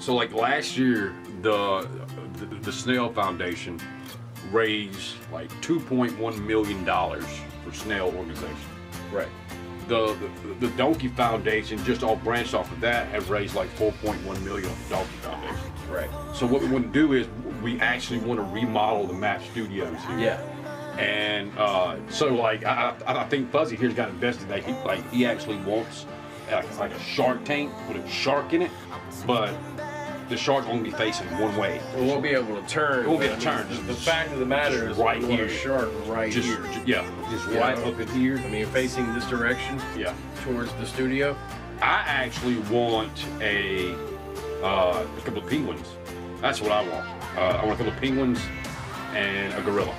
So like last year, the the, the Snail Foundation raised like 2.1 million dollars for Snail organization. Right. The, the the Donkey Foundation just all branched off of that have raised like 4.1 million for Donkey Foundation. Right. So what we want to do is we actually want to remodel the Map Studios here. Yeah. And uh, so, like, I, I I think Fuzzy here's got invested that he like he actually wants like, like a shark tank with a shark in it, but the shark won't be facing one way. We won't be able to turn. It won't be able to turn, The, just- the fact of the matter is, right we want a here. shark right Just, here. ju- yeah, just right up in here. I mean, facing this direction Yeah. towards the studio. I actually want a uh, a couple of penguins. That's what I want. Uh, I want a couple of penguins and a gorilla.